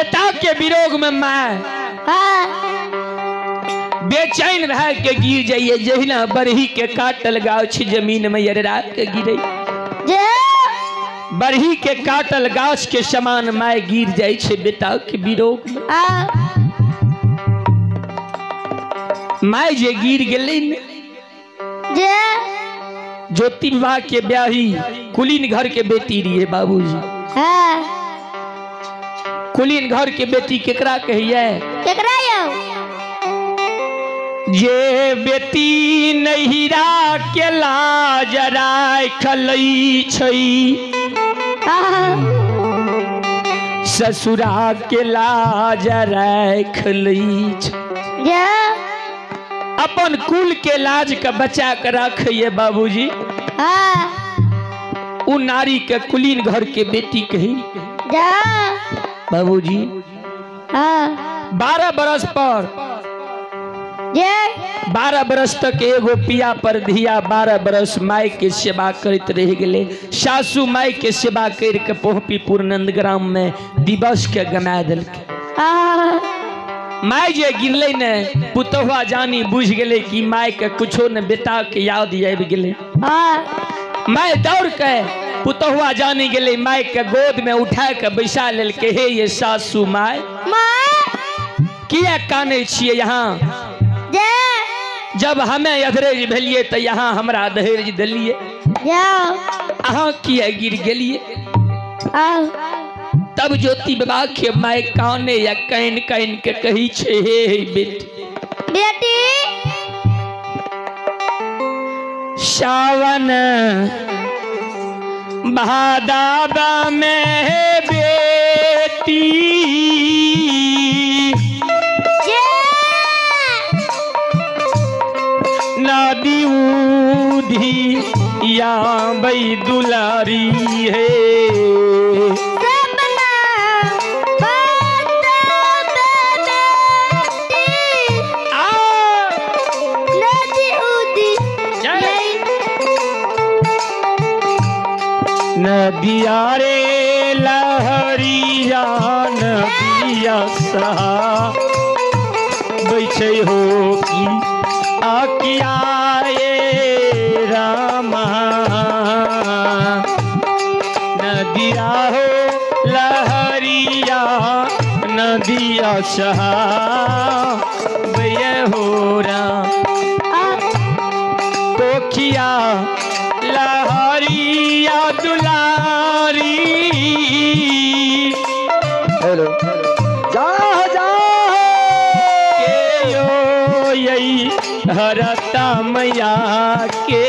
बेटा के विरोग में माय हाँ। बेचैन रह के गिर जाइए जहिना बरही के काटल गाछ ज़मीन में यररा के गिरे। बरही के काटल गाछ के समान माय गिर जाइ छै बेटा के विरोग में। हाँ। माय जे गिर गेलै जे। ज्योति विवाह के ब्याही कुलीन घर के बेटी रहिए बाबूजी। हाँ। कुलीन घर के बेटी केकरा कहिए? केकरा यौ? जे बेटी नहिरा के लाज राखलै छै। ससुरा के लाज राख जे। अपन कुल के लाज के बचा के राखिए बाबूजी। हाँ। उ नारी के कुलीन घर के बेटी कही। जे बाबूजी? हाँ। बारह बरस पर। जे बारह बरस तक एगो पिया पर धिया बारह बरस माय के सेवा करते रह गेले। सासू माय के सेवा कर के पोहपीपुर नंदग्राम में दिवस के गमा देलकै। हाँ। माय जे गिरले ने पुतहुआ जानी बुझ गेले कि माय के कुछो ने बेटा के याद आबि गेले। हाँ। माय दौड़ के पुतहुआ जानी गेले माय के गोद में उठा के बैसा लेलकै हे ये सासू माय किया काने छियै यहाँ? जब हमें अधरेज भेलिए तो यहाँ हमरा दहेज दिलिए अहाँ किया गिर गेलिए तब ज्योति बाबा के माय काने या कान कान के कही छे हे हे बेटी। बेटी। सावन बहादाबा में बेटी। नादी नदी ऊधी या बई दुलारी है। नदिया रे लहरिया नदिया सा बैठे हो की आकिया रामा। नदिया हो लहरिया नदिया सहा भैया हो राम। कोखिया हरता मैया के।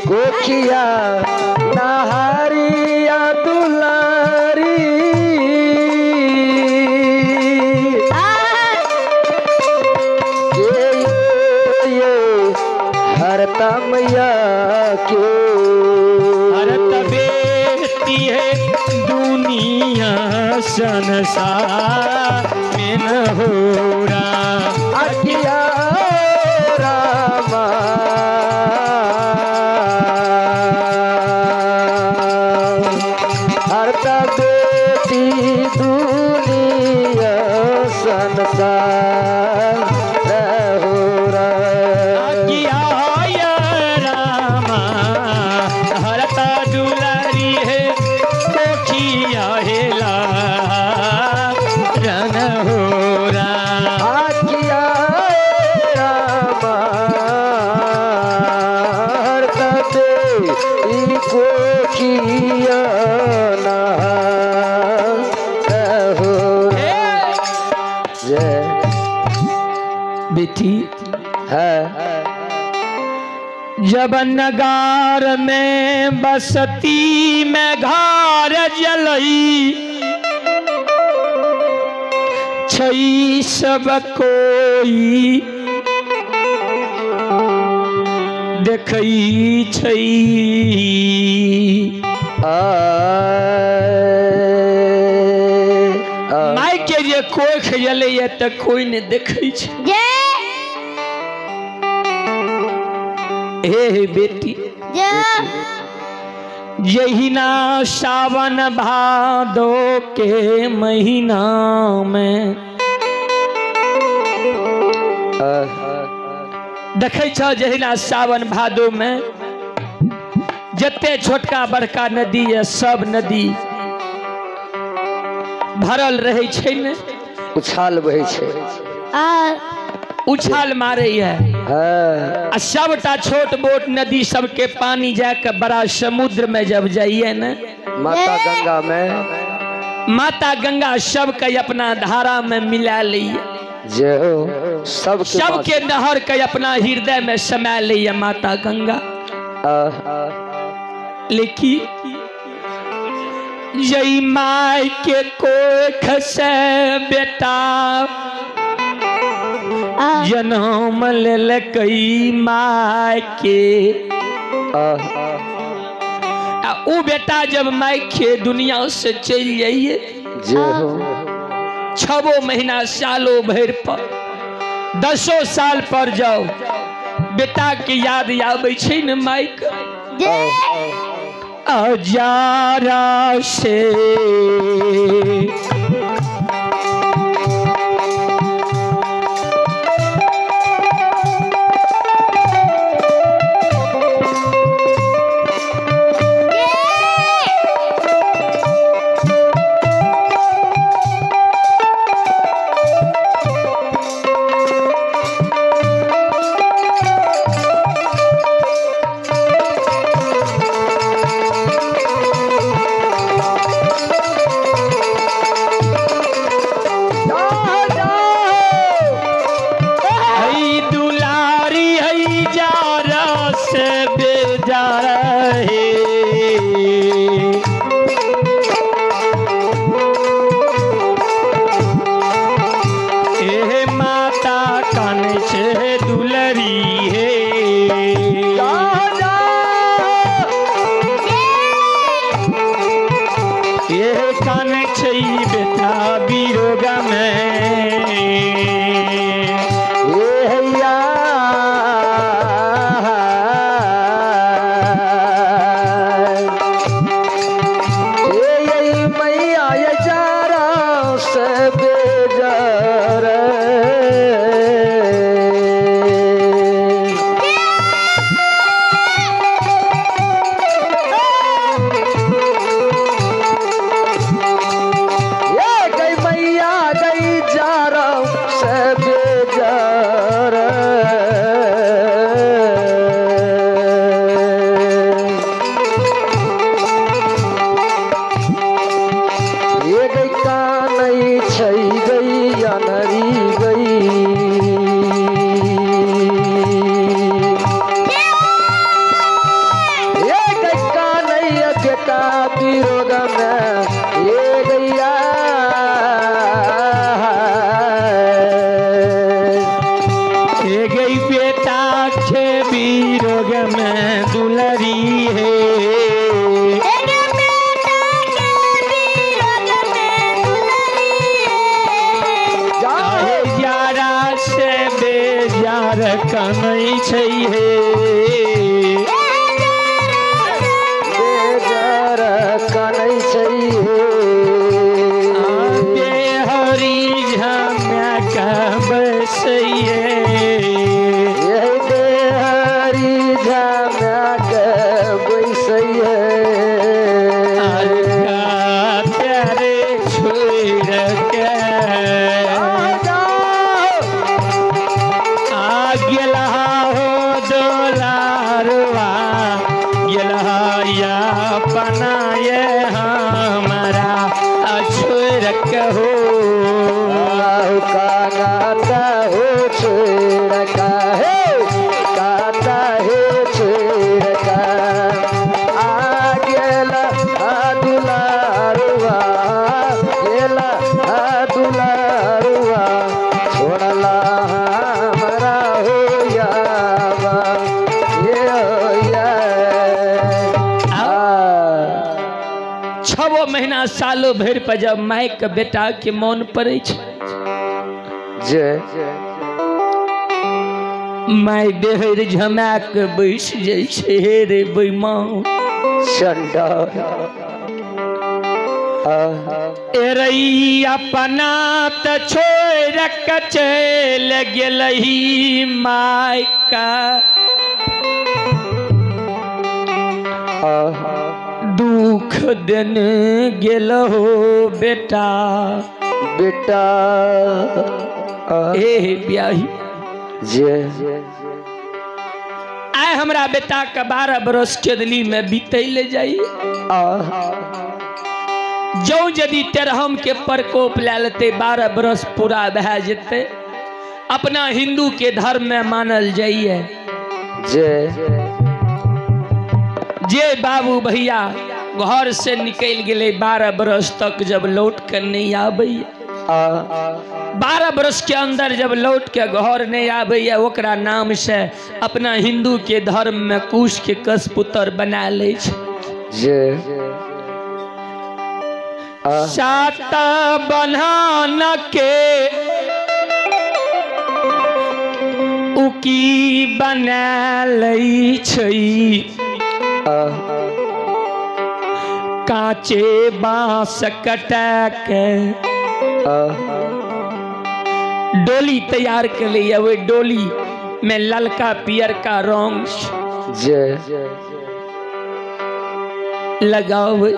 कोखिया नहारिया दुलारी। ये ये ये हरता मैया के। हरत बेटी है दुनिया संसार में न हो संसार बेटी है। जब नगार में बसती में घर जलई। छई सब कोई देखई छई। माय के जे कोख जलैया तऽ कोई ने देखै छै हे हे बेटी। यही ना सावन भादो के महीना में। देखे छ जहिना सावन भादो में। जते छोटका बड़का नदी है सब नदी भरल रहे छै ने। उछाल बहै छै। आ उछाल मारे है हाँ, सबटा छोट मोट नदी सबके पानी जाके बड़ा समुद्र में जब जाइए न। माता गंगा में। माता गंगा सबके अपना धारा में मिला लिया जे हो सबके नहर के अपना हृदय में समा लिया माता गंगा। लेकिन जई माय के कोख से बेटा जनम लेलकई माय के। आ, उ बेटा जब माय के दुनिया से चल जाइए। जे हो। छबो महीना सालों भर पर दसो साल पर जाओ। बेटा के याद आबै छै ने माय के। जे। अजारा से। गेला बनाए पनाये छबो महीना सालो भरि पर जब माय के बेटा के मोन पड़े छै। जय माय देहर झमाक बैस जाइ छै हे रे बैमा एरई अपना त छोड़ के चल गेलही मायका। दुख दिन गेल हो बेटा बेटा ए ब्याही। जे। आय हमरा बेटा के बारह बरस के दिल्ली में बीते ले जाई आ। जो यदि तेरहम के प्रकोप ले लेते बारह बरस पूरा भए जेते। अपना हिंदू के धर्म में मानल जाइए। जे जे। बाबू भैया घर से निकल गेले बारह बरस तक जब लौट कर नहीं आबे बारह बरस के अंदर जब लौट के घर नहीं आबे ओकरा नाम से अपना हिंदू के धर्म में कुश के कसपुतर बना ले जे। सात के उकी बना लै छै। काचे बाँस कटा डोली तैयार के लिए वही डोली में ललका पियर का रंग लगावे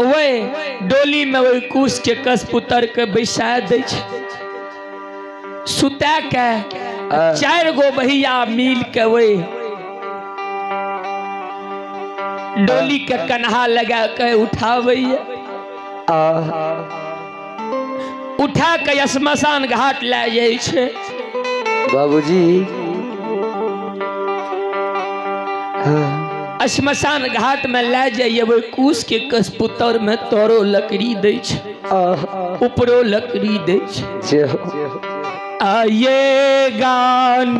वही डोली में वही कुश के कसपुतर के बैसा दै सुता के चार गो भैया मिल के वही डोली के कन्हा लगा के उठावे उठा के श्मशान घाट ले छै। बाबूजी। श्मशान घाट में ले जाइए वही कुश के कसपुतर में तोरो लकड़ी दै छै। ऊपरो लकड़ी दै छै। जे आए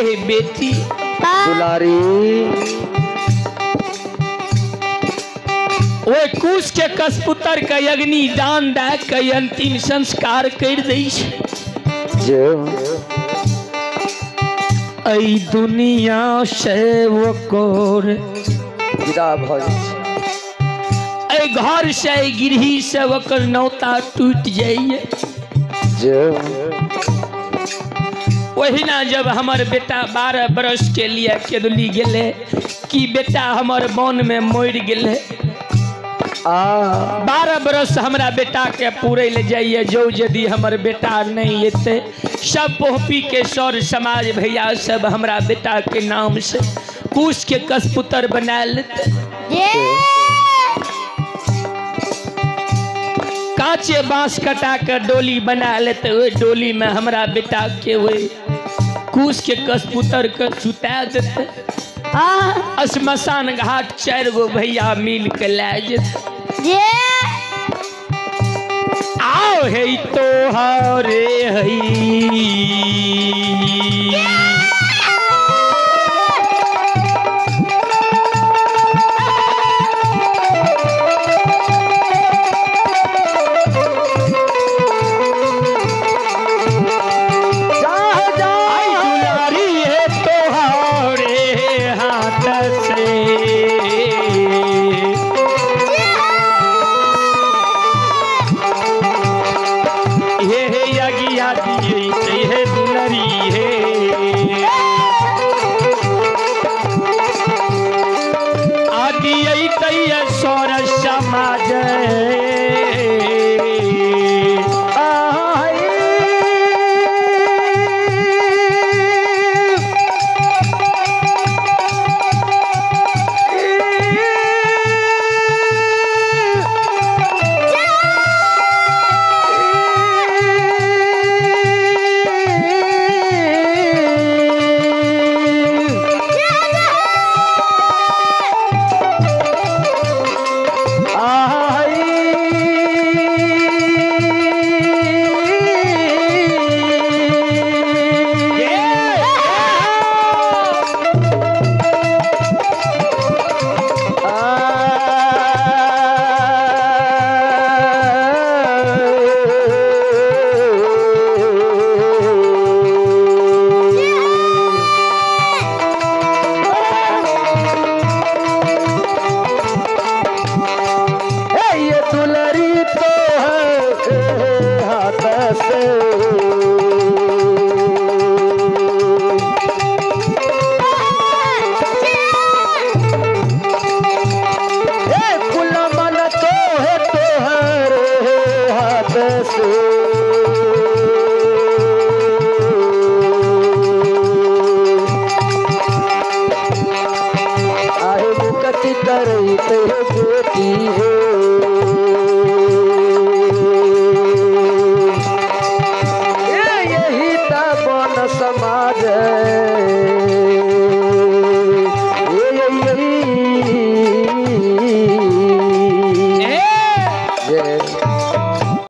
हो बेटी। दुलारी। ओए कुश के कसपुतर के अग्नि दान दे के अंतिम संस्कार कर दै जय दुनिया से ओकर विदा भऽ जाइ घर से गिरही से ओकर नौता टूटि जाइए। जय ओहिना जब हमर बेटा बारह बरस के लिए केदली गेले कि बेटा हमर वन में मर गेले। आ। बारह बरस हमरा बेटा के पूरे ले जाइए जो यदि हमर बेटा नहीं एते सब पोहपी के सर समाज भैया सब हमरा बेटा के नाम से कुश के कसपुतर बना लेते। कांचे बाँस कटा के डोली बना लेते डोली में हमरा बेटा के वही कुश के कसपुतर के सुता देते। आ? शमशान घाट चार गो भैया मिल के लै जे? आओ हे तो हरे हई